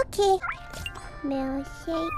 Okay. Milkshake.